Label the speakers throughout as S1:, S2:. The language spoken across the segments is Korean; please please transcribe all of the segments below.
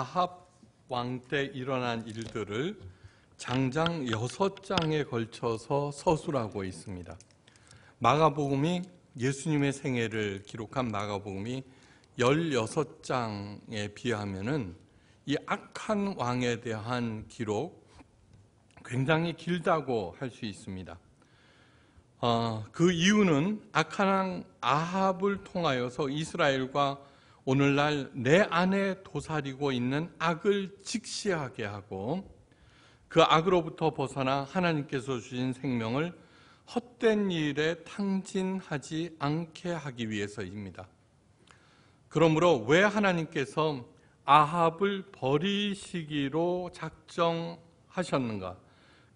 S1: 아합 왕 때 일어난 일들을 장장 여섯 장에 걸쳐서 서술하고 있습니다. 마가복음이 예수님의 생애를 기록한 마가복음이 16장에 비하면은 이 악한 왕에 대한 기록 굉장히 길다고 할 수 있습니다. 어, 그 이유는 악한 왕 아합을 통하여서 이스라엘과 오늘날 내 안에 도사리고 있는 악을 직시하게 하고 그 악으로부터 벗어나 하나님께서 주신 생명을 헛된 일에 탕진하지 않게 하기 위해서입니다. 그러므로 왜 하나님께서 아합을 버리시기로 작정하셨는가?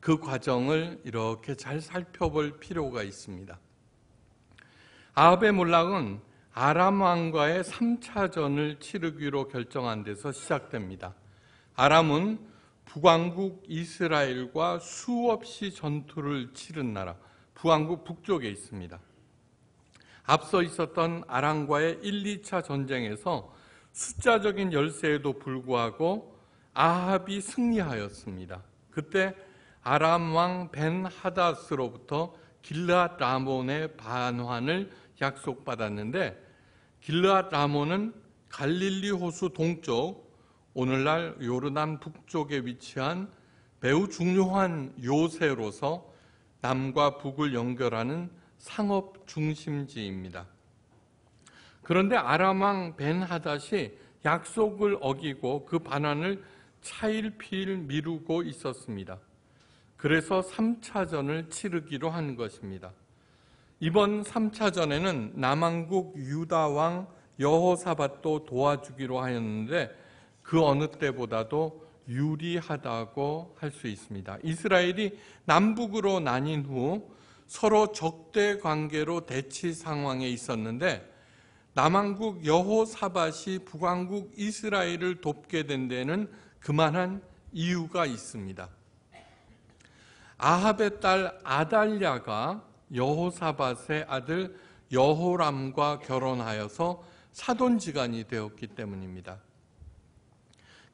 S1: 그 과정을 이렇게 잘 살펴볼 필요가 있습니다. 아합의 몰락은 아람 왕과의 3차전을 치르기로 결정한 데서 시작됩니다. 아람은 북왕국 이스라엘과 수없이 전투를 치른 나라, 북왕국 북쪽에 있습니다. 앞서 있었던 아람과의 1, 2차 전쟁에서 숫자적인 열세에도 불구하고 아합이 승리하였습니다. 그때 아람 왕 벤 하다스로부터 길라 라몬의 반환을 약속받았는데 길라 라몬은 갈릴리 호수 동쪽 오늘날 요르단 북쪽에 위치한 매우 중요한 요새로서 남과 북을 연결하는 상업 중심지입니다. 그런데 아람왕 벤하닷이 약속을 어기고 그 반환을 차일피일 미루고 있었습니다. 그래서 3차전을 치르기로 한 것입니다. 이번 3차전에는 남왕국 유다왕 여호사밧도 도와주기로 하였는데 그 어느 때보다도 유리하다고 할 수 있습니다. 이스라엘이 남북으로 나뉜 후 서로 적대 관계로 대치 상황에 있었는데 남왕국 여호사밧이 북왕국 이스라엘을 돕게 된 데는 그만한 이유가 있습니다. 아합의 딸 아달랴가 여호사밧의 아들 여호람과 결혼하여서 사돈지간이 되었기 때문입니다.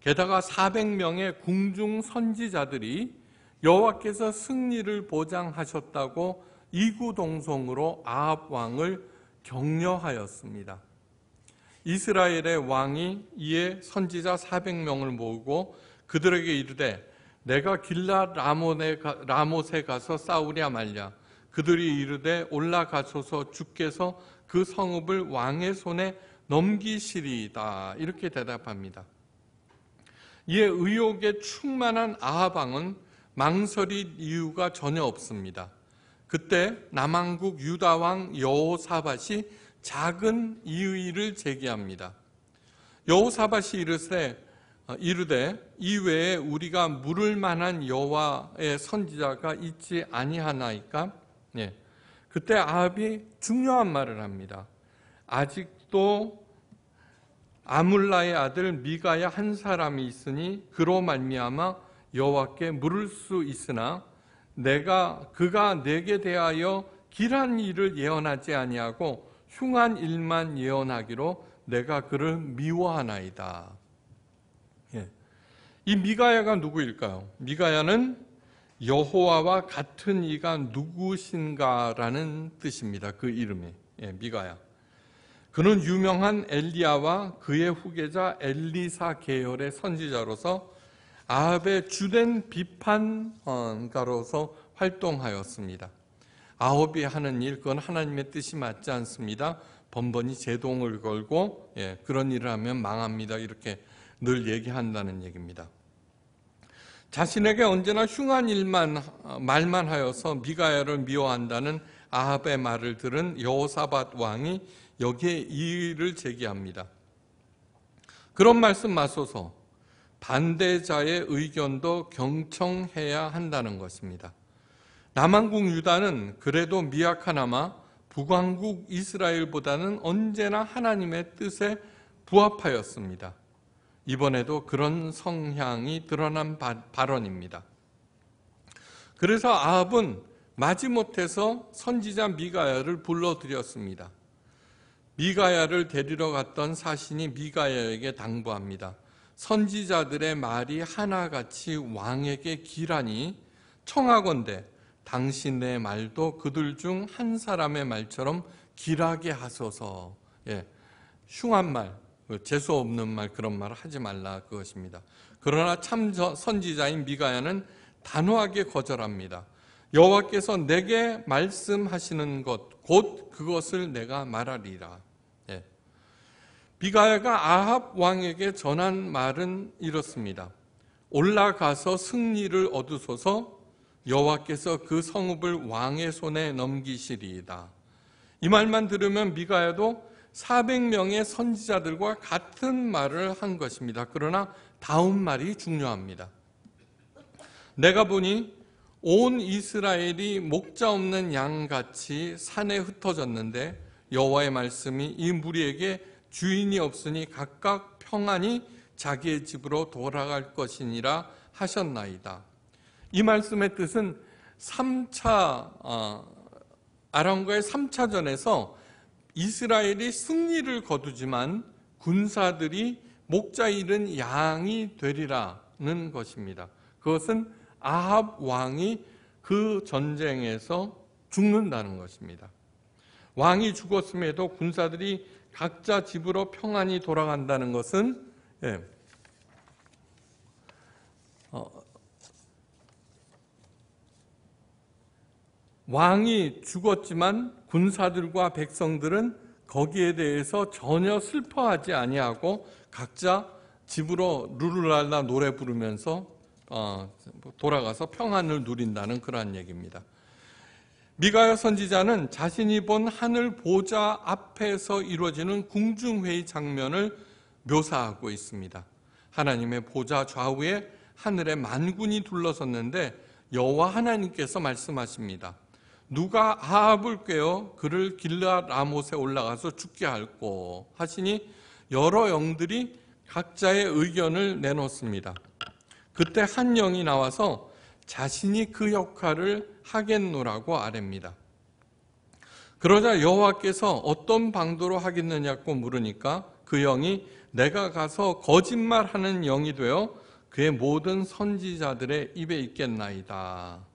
S1: 게다가 400명의 궁중 선지자들이 여호와께서 승리를 보장하셨다고 이구동성으로 아합 왕을 격려하였습니다. 이스라엘의 왕이 이에 선지자 400명을 모으고 그들에게 이르되 내가 길라 라못에 가서 싸우랴 말랴 그들이 이르되 올라가소서 주께서 그 성읍을 왕의 손에 넘기시리이다 이렇게 대답합니다. 이에 의혹에 충만한 아하방은 망설일 이유가 전혀 없습니다. 그때 남왕국 유다왕 여호사밧이 작은 이의를 제기합니다. 여호사밧이 이르되 이르되 이외에 우리가 물을 만한 여호와의 선지자가 있지 아니하나이까? 예. 그때 아합이 중요한 말을 합니다. 아직도 아물라의 아들 미가야 한 사람이 있으니 그로 말미암아 여호와께 물을 수 있으나 내가 그가 내게 대하여 길한 일을 예언하지 아니하고 흉한 일만 예언하기로 내가 그를 미워하나이다. 예. 이 미가야가 누구일까요? 미가야는 여호와와 같은 이가 누구신가라는 뜻입니다. 그 이름이 예, 미가야. 그는 유명한 엘리야와 그의 후계자 엘리사 계열의 선지자로서 아합의 주된 비판가로서 활동하였습니다. 아합이 하는 일, 그건 하나님의 뜻이 맞지 않습니다. 번번이 제동을 걸고 예, 그런 일을 하면 망합니다. 이렇게 늘 얘기한다는 얘기입니다. 자신에게 언제나 흉한 일만 말만 하여서 미가야를 미워한다는 아합의 말을 들은 여호사밧 왕이 여기에 이의를 제기합니다. 그런 말씀 마소서 반대자의 의견도 경청해야 한다는 것입니다. 남한국 유다는 그래도 미약하나마 북왕국 이스라엘보다는 언제나 하나님의 뜻에 부합하였습니다. 이번에도 그런 성향이 드러난 발언입니다. 그래서 아합은 마지못해서 선지자 미가야를 불러들였습니다. 미가야를 데리러 갔던 사신이 미가야에게 당부합니다. 선지자들의 말이 하나같이 왕에게 기라니 청하건대 당신의 말도 그들 중 한 사람의 말처럼 길하게 하소서. 예, 흉한 말, 그 재수 없는 말 그런 말 하지 말라 그것입니다. 그러나 참 선지자인 미가야는 단호하게 거절합니다. 여호와께서 내게 말씀하시는 것 곧 그것을 내가 말하리라. 예. 미가야가 아합 왕에게 전한 말은 이렇습니다. 올라가서 승리를 얻으소서 여호와께서 그 성읍을 왕의 손에 넘기시리이다. 이 말만 들으면 미가야도 400명의 선지자들과 같은 말을 한 것입니다. 그러나 다음 말이 중요합니다. 내가 보니 온 이스라엘이 목자 없는 양같이 산에 흩어졌는데 여호와의 말씀이 이 무리에게 주인이 없으니 각각 평안히 자기의 집으로 돌아갈 것이니라 하셨나이다. 이 말씀의 뜻은 3차 어, 아람과의 3차전에서 이스라엘이 승리를 거두지만 군사들이 목자 잃은 양이 되리라는 것입니다. 그것은 아합 왕이 그 전쟁에서 죽는다는 것입니다. 왕이 죽었음에도 군사들이 각자 집으로 평안히 돌아간다는 것은 예, 어, 왕이 죽었지만 군사들과 백성들은 거기에 대해서 전혀 슬퍼하지 아니하고 각자 집으로 루루랄라 노래 부르면서 어, 돌아가서 평안을 누린다는 그러한 얘기입니다. 미가야 선지자는 자신이 본 하늘 보좌 앞에서 이루어지는 궁중회의 장면을 묘사하고 있습니다. 하나님의 보좌 좌우에 하늘의 만군이 둘러섰는데 여호와 하나님께서 말씀하십니다. 누가 아합을 꿰어 그를 길라 라못에 올라가서 죽게 할고 하시니 여러 영들이 각자의 의견을 내놓습니다. 그때 한 영이 나와서 자신이 그 역할을 하겠노라고 아랩니다. 그러자 여호와께서 어떤 방도로 하겠느냐고 물으니까 그 영이 내가 가서 거짓말하는 영이 되어 그의 모든 선지자들의 입에 있겠나이다.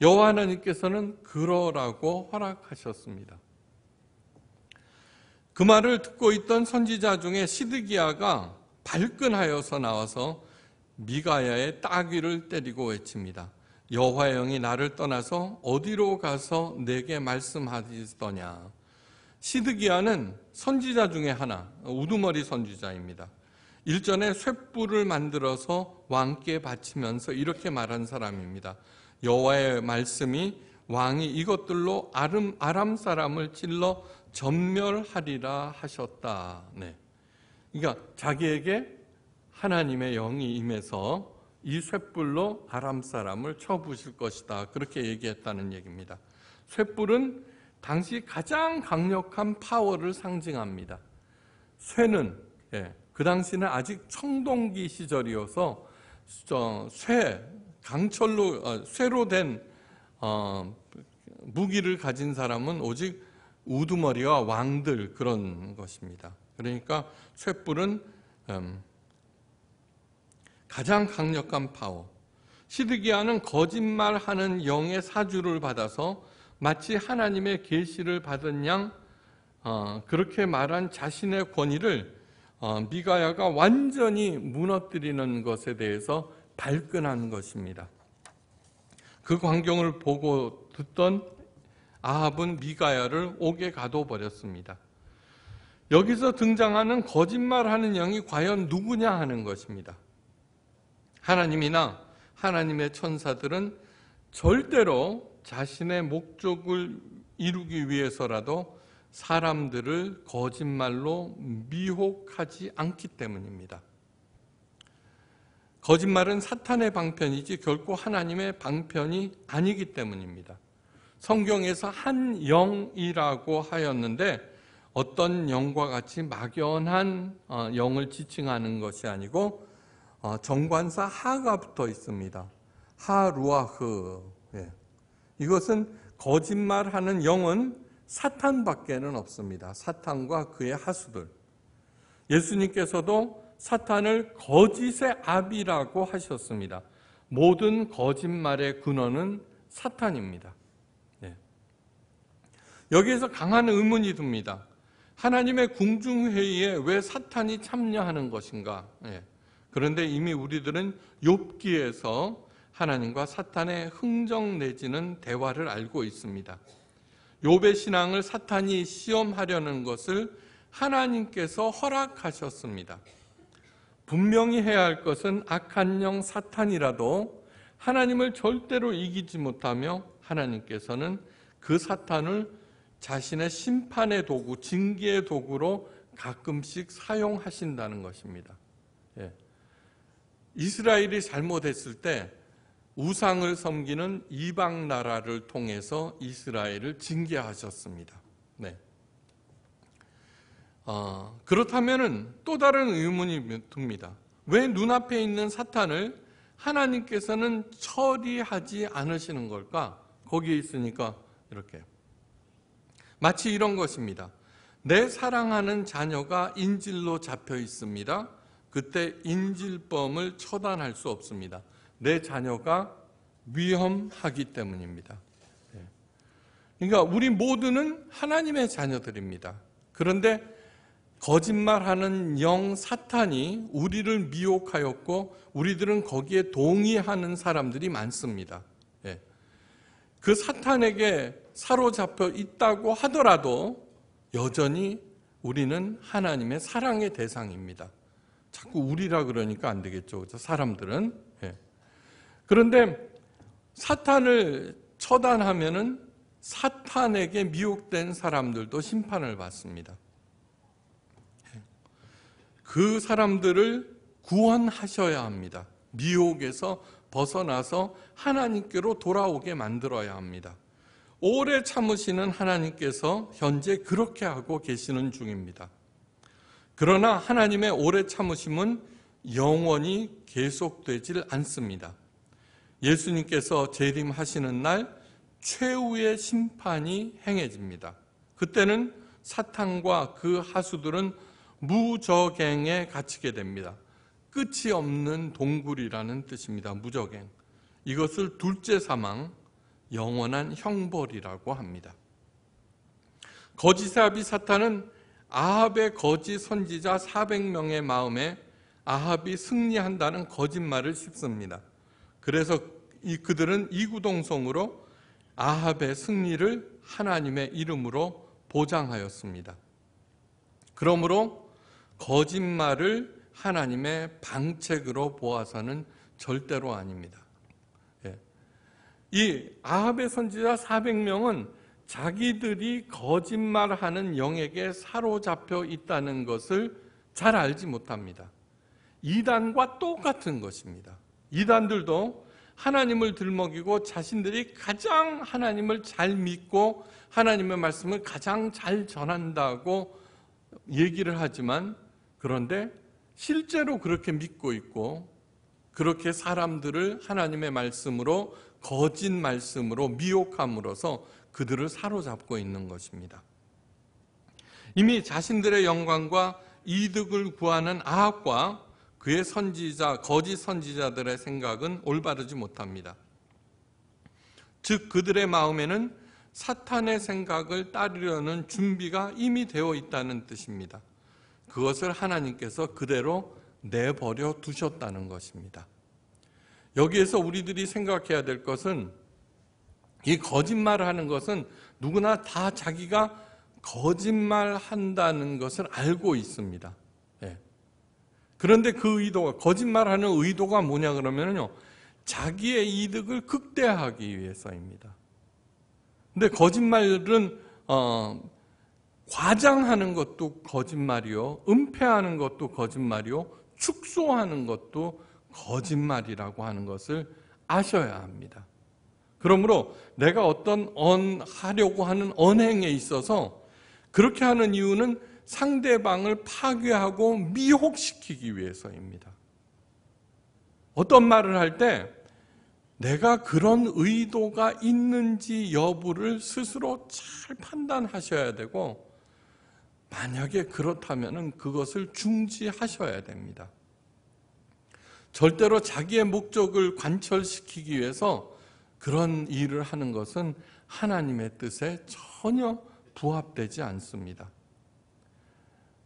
S1: 여호와 하나님께서는 그러라고 허락하셨습니다. 그 말을 듣고 있던 선지자 중에 시드기야가 발끈하여서 나와서 미가야의 따귀를 때리고 외칩니다. 여호와의 영이 나를 떠나서 어디로 가서 내게 말씀하시더냐. 시드기야는 선지자 중에 하나, 우두머리 선지자입니다. 일전에 쇳불을 만들어서 왕께 바치면서 이렇게 말한 사람입니다. 여호와의 말씀이 왕이 이것들로 아람, 아람 사람을 찔러 전멸하리라 하셨다. 네. 그러니까 자기에게 하나님의 영이 임해서 이 쇳불로 아람 사람을 쳐부실 것이다. 그렇게 얘기했다는 얘기입니다. 쇳불은 당시 가장 강력한 파워를 상징합니다. 쇠는 예, 그 당시는 아직 청동기 시절이어서 쇠 강철로 어, 쇠로 된 어, 무기를 가진 사람은 오직 우두머리와 왕들 그런 것입니다. 그러니까 쇠불은 음, 가장 강력한 파워. 시드기야는 거짓말하는 영의 사주를 받아서 마치 하나님의 계시를 받은 양 어, 그렇게 말한 자신의 권위를 어, 미가야가 완전히 무너뜨리는 것에 대해서 발끈한 것입니다. 그 광경을 보고 듣던 아합은 미가야를 옥에 가둬버렸습니다. 여기서 등장하는 거짓말하는 영이 과연 누구냐 하는 것입니다. 하나님이나 하나님의 천사들은 절대로 자신의 목적을 이루기 위해서라도 사람들을 거짓말로 미혹하지 않기 때문입니다. 거짓말은 사탄의 방편이지 결코 하나님의 방편이 아니기 때문입니다. 성경에서 한 영이라고 하였는데 어떤 영과 같이 막연한 어, 영을 지칭하는 것이 아니고 어, 정관사 하가 붙어 있습니다. 하루아흐. 예. 이것은 거짓말하는 영은 사탄밖에는 없습니다. 사탄과 그의 하수들. 예수님께서도 사탄을 거짓의 아비라고 하셨습니다. 모든 거짓말의 근원은 사탄입니다. 네. 여기에서 강한 의문이 듭니다. 하나님의 궁중회의에 왜 사탄이 참여하는 것인가? 네. 그런데 이미 우리들은 욥기에서 하나님과 사탄의 흥정 내지는 대화를 알고 있습니다. 욥의 신앙을 사탄이 시험하려는 것을 하나님께서 허락하셨습니다. 분명히 해야 할 것은 악한 영 사탄이라도 하나님을 절대로 이기지 못하며 하나님께서는 그 사탄을 자신의 심판의 도구, 징계의 도구로 가끔씩 사용하신다는 것입니다. 예. 이스라엘이 잘못했을 때 우상을 섬기는 이방 나라를 통해서 이스라엘을 징계하셨습니다. 네. 어, 그렇다면 또 다른 의문이 듭니다. 왜 눈앞에 있는 사탄을 하나님께서는 처리하지 않으시는 걸까? 거기에 있으니까 이렇게. 마치 이런 것입니다. 내 사랑하는 자녀가 인질로 잡혀 있습니다. 그때 인질범을 처단할 수 없습니다. 내 자녀가 위험하기 때문입니다. 네. 그러니까 우리 모두는 하나님의 자녀들입니다. 그런데 거짓말하는 영 사탄이 우리를 미혹하였고 우리들은 거기에 동의하는 사람들이 많습니다. 예. 그 사탄에게 사로잡혀 있다고 하더라도 여전히 우리는 하나님의 사랑의 대상입니다. 자꾸 우리라 그러니까 안 되겠죠. 사람들은. 예. 그런데 사탄을 처단하면은 사탄에게 미혹된 사람들도 심판을 받습니다. 그 사람들을 구원하셔야 합니다. 미혹에서 벗어나서 하나님께로 돌아오게 만들어야 합니다. 오래 참으시는 하나님께서 현재 그렇게 하고 계시는 중입니다. 그러나 하나님의 오래 참으심은 영원히 계속되질 않습니다. 예수님께서 재림하시는 날 최후의 심판이 행해집니다. 그때는 사탄과 그 하수들은 무적행에 갇히게 됩니다. 끝이 없는 동굴이라는 뜻입니다. 무적행. 이것을 둘째 사망, 영원한 형벌이라고 합니다. 거짓의 아비 사탄은 아합의 거짓 선지자 400명의 마음에 아합이 승리한다는 거짓말을 씹습니다. 그래서 이 그들은 이구동성으로 아합의 승리를 하나님의 이름으로 보장하였습니다. 그러므로 거짓말을 하나님의 방책으로 보아서는 절대로 아닙니다. 예. 이 아합의 선지자 400명은 자기들이 거짓말하는 영에게 사로잡혀 있다는 것을 잘 알지 못합니다. 이단과 똑같은 것입니다. 이단들도 하나님을 들먹이고 자신들이 가장 하나님을 잘 믿고 하나님의 말씀을 가장 잘 전한다고 얘기를 하지만 그런데 실제로 그렇게 믿고 있고 그렇게 사람들을 하나님의 말씀으로 거짓 말씀으로 미혹함으로써 그들을 사로잡고 있는 것입니다. 이미 자신들의 영광과 이득을 구하는 아합과 그의 선지자, 거짓 선지자들의 생각은 올바르지 못합니다. 즉, 그들의 마음에는 사탄의 생각을 따르려는 준비가 이미 되어 있다는 뜻입니다. 그것을 하나님께서 그대로 내버려 두셨다는 것입니다. 여기에서 우리들이 생각해야 될 것은 이 거짓말을 하는 것은 누구나 다 자기가 거짓말 한다는 것을 알고 있습니다. 예. 그런데 그 의도가, 거짓말하는 의도가 뭐냐 그러면요. 자기의 이득을 극대화하기 위해서입니다. 근데 거짓말은, 어, 과장하는 것도 거짓말이요. 은폐하는 것도 거짓말이요. 축소하는 것도 거짓말이라고 하는 것을 아셔야 합니다. 그러므로 내가 어떤 언 하려고 하는 언행에 있어서 그렇게 하는 이유는 상대방을 파괴하고 미혹시키기 위해서입니다. 어떤 말을 할 때 내가 그런 의도가 있는지 여부를 스스로 잘 판단하셔야 되고 만약에 그렇다면 그것을 중지하셔야 됩니다. 절대로 자기의 목적을 관철시키기 위해서 그런 일을 하는 것은 하나님의 뜻에 전혀 부합되지 않습니다.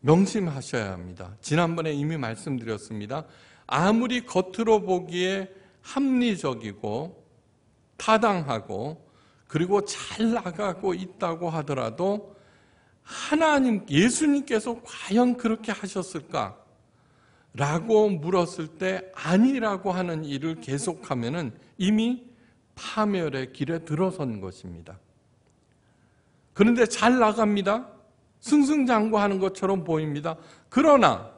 S1: 명심하셔야 합니다. 지난번에 이미 말씀드렸습니다. 아무리 겉으로 보기에 합리적이고 타당하고 그리고 잘 나가고 있다고 하더라도 하나님, 예수님께서 과연 그렇게 하셨을까? 라고 물었을 때 아니라고 하는 일을 계속하면은 이미 파멸의 길에 들어선 것입니다. 그런데 잘 나갑니다. 승승장구하는 것처럼 보입니다. 그러나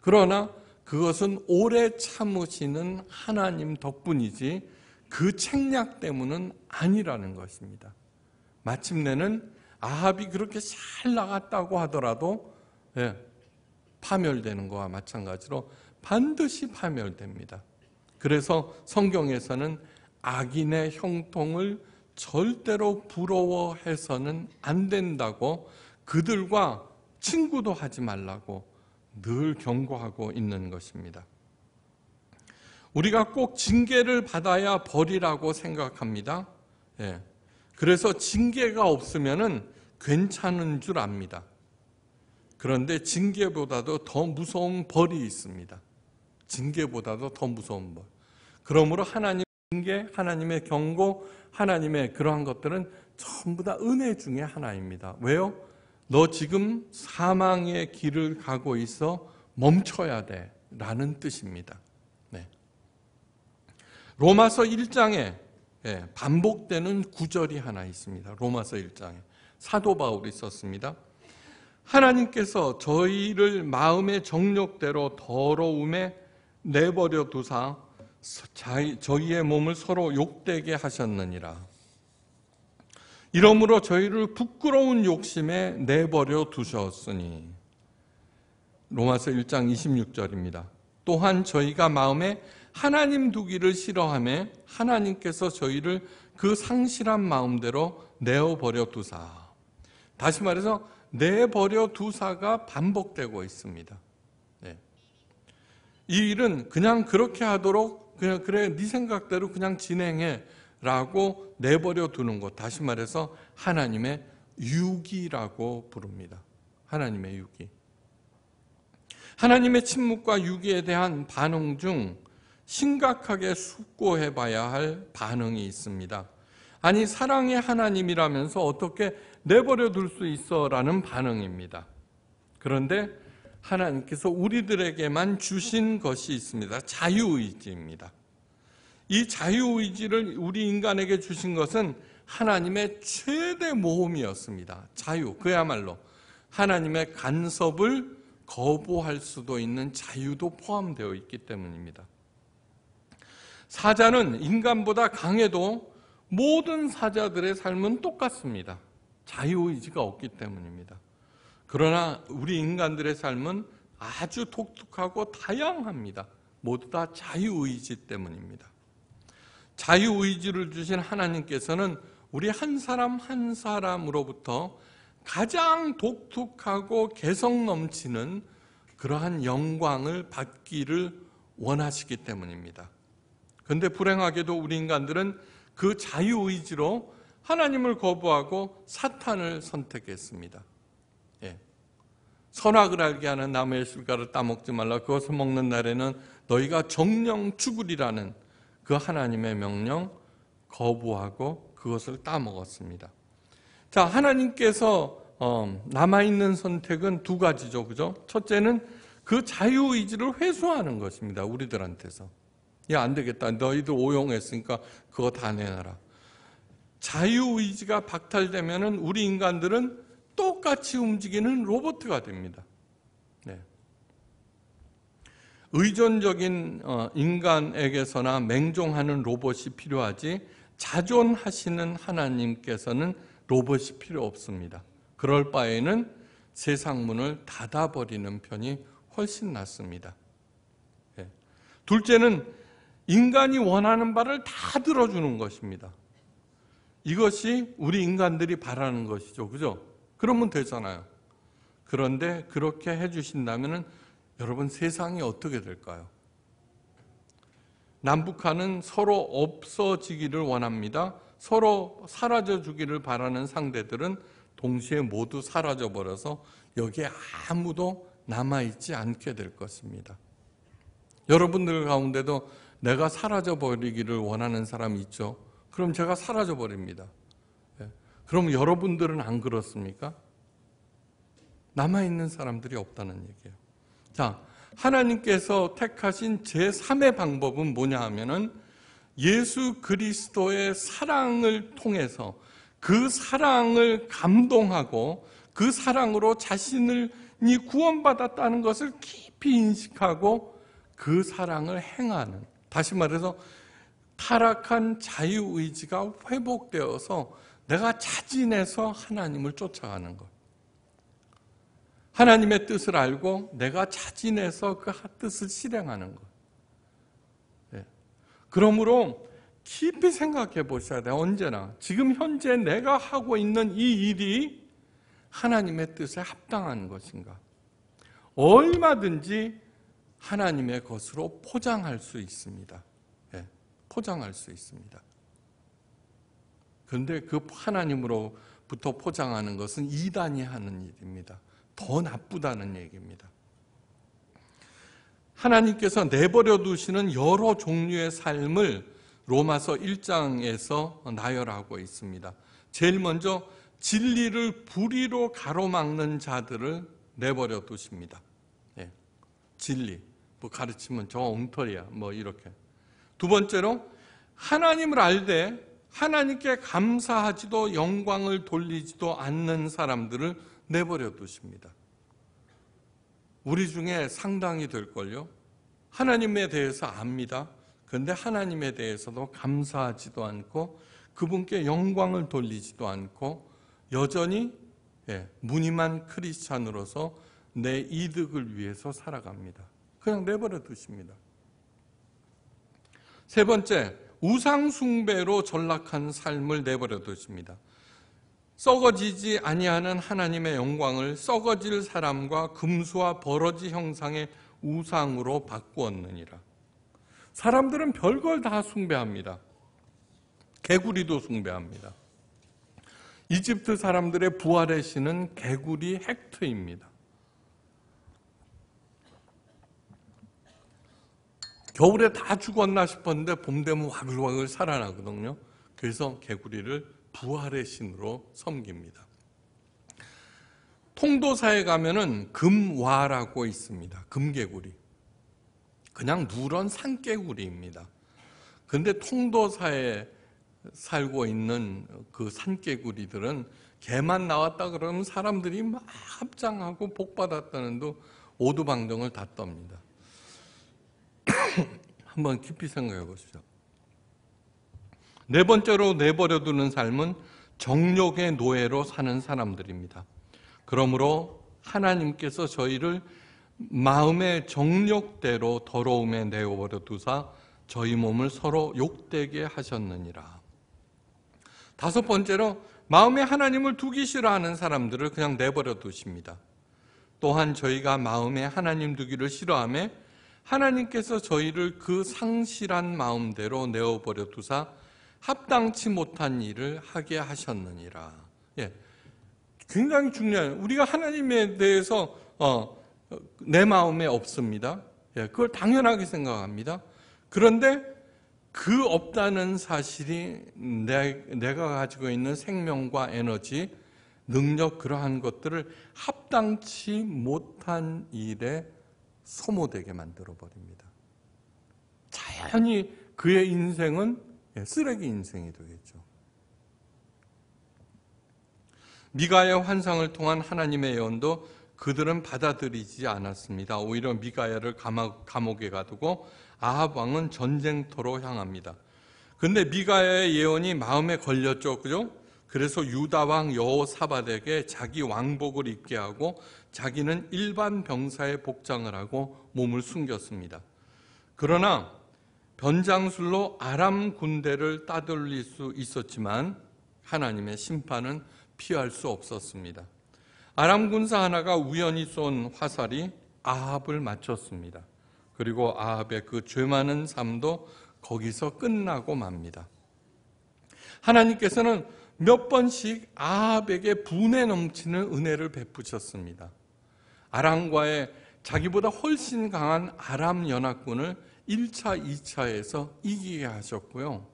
S1: 그러나 그것은 오래 참으시는 하나님 덕분이지 그 책략 때문은 아니라는 것입니다. 마침내는 아합이 그렇게 잘 나갔다고 하더라도 예, 파멸되는 것과 마찬가지로 반드시 파멸됩니다. 그래서 성경에서는 악인의 형통을 절대로 부러워해서는 안 된다고 그들과 친구도 하지 말라고 늘 경고하고 있는 것입니다. 우리가 꼭 징계를 받아야 벌이라고 생각합니다. 예. 그래서 징계가 없으면 괜찮은 줄 압니다. 그런데 징계보다도 더 무서운 벌이 있습니다. 징계보다도 더 무서운 벌. 그러므로 하나님 징계, 하나님의 경고, 하나님의 그러한 것들은 전부 다 은혜 중의 하나입니다. 왜요? 너 지금 사망의 길을 가고 있어 멈춰야 돼. 라는 뜻입니다. 네. 로마서 1장에 예, 반복되는 구절이 하나 있습니다. 로마서 1장에. 사도 바울이 썼습니다. 하나님께서 저희를 마음의 정욕대로 더러움에 내버려 두사 저희의 몸을 서로 욕되게 하셨느니라. 이러므로 저희를 부끄러운 욕심에 내버려 두셨으니 로마서 1장 26절입니다. 또한 저희가 마음에 하나님 두기를 싫어함에 하나님께서 저희를 그 상실한 마음대로 내어버려 두사. 다시 말해서 내버려 두사가 반복되고 있습니다. 네. 이 일은 그냥 그렇게 하도록 그냥 그래 네 생각대로 그냥 진행해 라고 내버려 두는 것. 다시 말해서 하나님의 유기라고 부릅니다. 하나님의 유기. 하나님의 침묵과 유기에 대한 반응 중 심각하게 숙고해 봐야 할 반응이 있습니다. 아니, 사랑의 하나님이라면서 어떻게 내버려 둘 수 있어? 라는 반응입니다. 그런데 하나님께서 우리들에게만 주신 것이 있습니다. 자유의지입니다. 이 자유의지를 우리 인간에게 주신 것은 하나님의 최대 모험이었습니다. 자유, 그야말로 하나님의 간섭을 거부할 수도 있는 자유도 포함되어 있기 때문입니다. 사자는 인간보다 강해도 모든 사자들의 삶은 똑같습니다. 자유의지가 없기 때문입니다. 그러나 우리 인간들의 삶은 아주 독특하고 다양합니다. 모두 다 자유의지 때문입니다. 자유의지를 주신 하나님께서는 우리 한 사람 한 사람으로부터 가장 독특하고 개성 넘치는 그러한 영광을 받기를 원하시기 때문입니다. 그런데 불행하게도 우리 인간들은 그 자유의지로 하나님을 거부하고 사탄을 선택했습니다. 예. 선악을 알게 하는 나무의 실과를 따먹지 말라. 그것을 먹는 날에는 너희가 정령 죽으리라는 그 하나님의 명령 거부하고 그것을 따먹었습니다. 자, 하나님께서 어, 남아있는 선택은 두 가지죠. 그죠? 첫째는 그 자유의지를 회수하는 것입니다. 우리들한테서. 야, 안 되겠다. 너희들 오용했으니까 그거 다 내놔라. 자유의지가 박탈되면 우리 인간들은 똑같이 움직이는 로봇가 됩니다. 네. 의존적인 어, 인간에게서나 맹종하는 로봇이 필요하지 자존하시는 하나님께서는 로봇이 필요 없습니다. 그럴 바에는 세상 문을 닫아버리는 편이 훨씬 낫습니다. 네. 둘째는 인간이 원하는 바를 다 들어주는 것입니다. 이것이 우리 인간들이 바라는 것이죠. 그죠? 그러면 되잖아요. 그런데 그렇게 해주신다면 여러분 세상이 어떻게 될까요? 남북한은 서로 없어지기를 원합니다. 서로 사라져 주기를 바라는 상대들은 동시에 모두 사라져 버려서 여기에 아무도 남아 있지 않게 될 것입니다. 여러분들 가운데도 내가 사라져 버리기를 원하는 사람이 있죠. 그럼 제가 사라져 버립니다. 예. 그럼 여러분들은 안 그렇습니까? 남아 있는 사람들이 없다는 얘기예요. 자, 하나님께서 택하신 제3의 방법은 뭐냐 하면은 예수 그리스도의 사랑을 통해서 그 사랑을 감동하고 그 사랑으로 자신을 구원받았다는 것을 깊이 인식하고 그 사랑을 행하는 다시 말해서 타락한 자유의지가 회복되어서 내가 자진해서 하나님을 쫓아가는 것. 하나님의 뜻을 알고 내가 자진해서 그 뜻을 실행하는 것. 네. 그러므로 깊이 생각해 보셔야 돼요. 언제나. 지금 현재 내가 하고 있는 이 일이 하나님의 뜻에 합당한 것인가. 얼마든지 하나님의 것으로 포장할 수 있습니다. 네. 포장할 수 있습니다. 그런데 그 하나님으로부터 포장하는 것은 이단이 하는 일입니다. 더 나쁘다는 얘기입니다. 하나님께서 내버려 두시는 여러 종류의 삶을 로마서 1장에서 나열하고 있습니다. 제일 먼저 진리를 불의로 가로막는 자들을 내버려 두십니다. 예, 진리, 뭐 가르치면 저 엉터리야, 뭐 이렇게. 두 번째로 하나님을 알되 하나님께 감사하지도 영광을 돌리지도 않는 사람들을 내버려 두십니다. 우리 중에 상당히 될걸요. 하나님에 대해서 압니다. 그런데 하나님에 대해서도 감사하지도 않고 그분께 영광을 돌리지도 않고 여전히 예, 무늬만 크리스찬으로서 내 이득을 위해서 살아갑니다. 그냥 내버려 두십니다. 세 번째, 우상숭배로 전락한 삶을 내버려 두십니다. 썩어지지 아니하는 하나님의 영광을 썩어질 사람과 금수와 버러지 형상의 우상으로 바꾸었느니라. 사람들은 별걸 다 숭배합니다. 개구리도 숭배합니다. 이집트 사람들의 부활의 신은 개구리 헥트입니다. 겨울에 다 죽었나 싶었는데 봄 되면 와글와글 살아나거든요. 그래서 개구리를 부활의 신으로 섬깁니다. 통도사에 가면은 금와라고 있습니다. 금개구리. 그냥 누런 산개구리입니다. 근데 통도사에 살고 있는 그 산개구리들은 개만 나왔다 그러면 사람들이 막 합장하고 복 받았다는 도 오두방정을 다 떱니다. 한번 깊이 생각해 보시죠. 네 번째로 내버려 두는 삶은 정욕의 노예로 사는 사람들입니다. 그러므로 하나님께서 저희를 마음의 정욕대로 더러움에 내버려 두사 저희 몸을 서로 욕되게 하셨느니라. 다섯 번째로 마음에 하나님을 두기 싫어하는 사람들을 그냥 내버려 두십니다. 또한 저희가 마음에 하나님 두기를 싫어함에 하나님께서 저희를 그 상실한 마음대로 내어버려 두사 합당치 못한 일을 하게 하셨느니라. 예. 굉장히 중요해요. 우리가 하나님에 대해서 어, 내 마음에 없습니다. 예, 그걸 당연하게 생각합니다. 그런데 그 없다는 사실이 내, 내가 가지고 있는 생명과 에너지, 능력 그러한 것들을 합당치 못한 일에 소모되게 만들어 버립니다. 자연히 그의 인생은 예, 쓰레기 인생이 되겠죠. 미가의 환상을 통한 하나님의 예언도 그들은 받아들이지 않았습니다. 오히려 미가야를 감옥, 에 가두고 아합 왕은 전쟁터로 향합니다. 근데 미가야의 예언이 마음에 걸렸죠. 그죠? 그래서 유다 왕 여호사밧에게 자기 왕복을 입게 하고 자기는 일반 병사의 복장을 하고 몸을 숨겼습니다. 그러나 변장술로 아람 군대를 따돌릴 수 있었지만 하나님의 심판은 피할 수 없었습니다. 아람 군사 하나가 우연히 쏜 화살이 아합을 맞췄습니다. 그리고 아합의 그 죄 많은 삶도 거기서 끝나고 맙니다. 하나님께서는 몇 번씩 아합에게 분에 넘치는 은혜를 베푸셨습니다. 아람과의 자기보다 훨씬 강한 아람 연합군을 1차, 2차에서 이기게 하셨고요.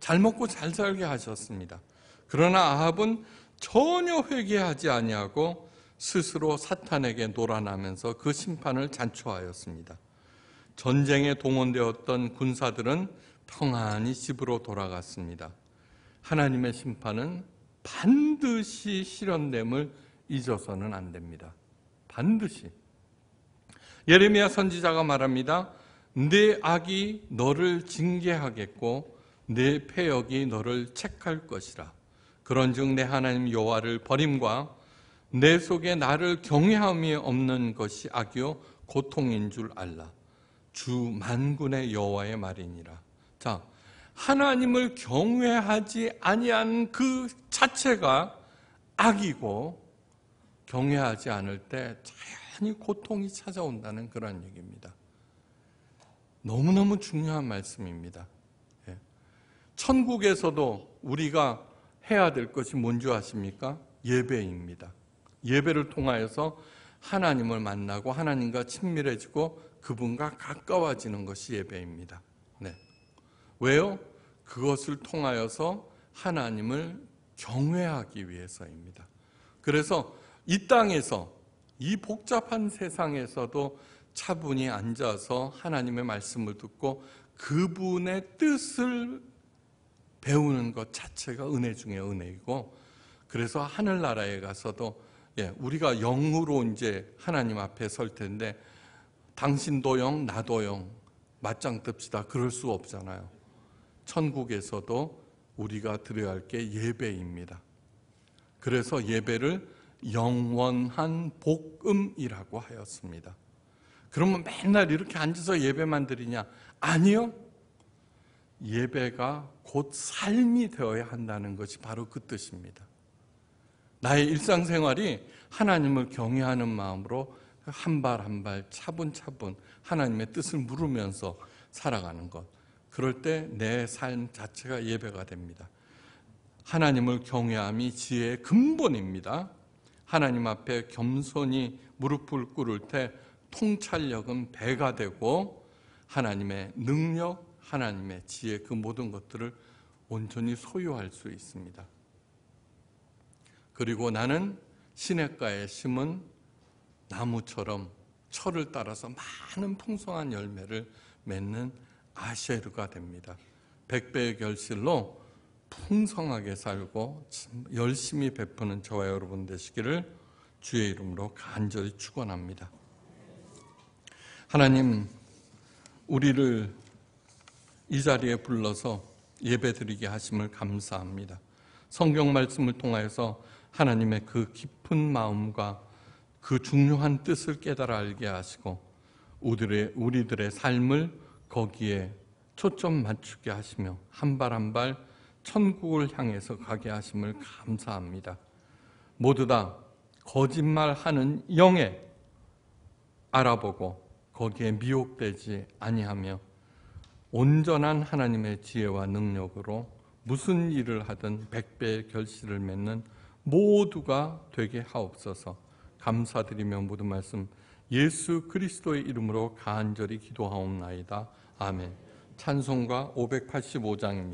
S1: 잘 먹고 잘 살게 하셨습니다. 그러나 아합은 전혀 회개하지 아니하고 스스로 사탄에게 놀아나면서 그 심판을 잔초하였습니다. 전쟁에 동원되었던 군사들은 평안히 집으로 돌아갔습니다. 하나님의 심판은 반드시 실현됨을 잊어서는 안 됩니다. 반드시. 예레미야 선지자가 말합니다. 내 악이 너를 징계하겠고 내 패역이 너를 책할 것이라. 그런즉 내 하나님 여호와를 버림과 내 속에 나를 경외함이 없는 것이 악이요 고통인 줄 알라. 주 만군의 여호와의 말이니라. 자, 하나님을 경외하지 아니한 그 자체가 악이고 경외하지 않을 때 자연히 고통이 찾아온다는 그런 얘기입니다. 너무너무 중요한 말씀입니다. 예. 천국에서도 우리가 해야 될 것이 뭔지 아십니까? 예배입니다. 예배를 통하여서 하나님을 만나고 하나님과 친밀해지고 그분과 가까워지는 것이 예배입니다. 네. 왜요? 그것을 통하여서 하나님을 경외하기 위해서입니다. 그래서 이 땅에서 이 복잡한 세상에서도 차분히 앉아서 하나님의 말씀을 듣고 그분의 뜻을 배우는 것 자체가 은혜 중에 은혜이고 그래서 하늘나라에 가서도 예, 우리가 영으로 이제 하나님 앞에 설 텐데 당신도 영, 나도 영, 맞짱 뜹시다. 그럴 수 없잖아요. 천국에서도 우리가 드려야 할 게 예배입니다. 그래서 예배를 영원한 복음이라고 하였습니다. 그러면 맨날 이렇게 앉아서 예배만 드리냐? 아니요. 예배가 곧 삶이 되어야 한다는 것이 바로 그 뜻입니다. 나의 일상생활이 하나님을 경외하는 마음으로 한 발 한 발 차분차분 하나님의 뜻을 물으면서 살아가는 것. 그럴 때 내 삶 자체가 예배가 됩니다. 하나님을 경외함이 지혜의 근본입니다. 하나님 앞에 겸손히 무릎을 꿇을 때 통찰력은 배가 되고 하나님의 능력, 하나님의 지혜 그 모든 것들을 온전히 소유할 수 있습니다. 그리고 나는 시냇가에 심은 나무처럼 철을 따라서 많은 풍성한 열매를 맺는 아쉐르가 됩니다. 백배의 결실로 풍성하게 살고 열심히 베푸는 저와 여러분 되시기를 주의 이름으로 간절히 축원합니다. 하나님, 우리를 이 자리에 불러서 예배드리게 하심을 감사합니다. 성경 말씀을 통하여서 하나님의 그 깊은 마음과 그 중요한 뜻을 깨달아 알게 하시고 우리들의, 우리들의 삶을 거기에 초점 맞추게 하시며 한 발 한 발 천국을 향해서 가게 하심을 감사합니다. 모두 다 거짓말하는 영에 알아보고 거기에 미혹되지 아니하며 온전한 하나님의 지혜와 능력으로 무슨 일을 하든 백배의 결실을 맺는 모두가 되게 하옵소서. 감사드리며 모든 말씀 예수 그리스도의 이름으로 간절히 기도하옵나이다. 아멘. 찬송가 585장입니다.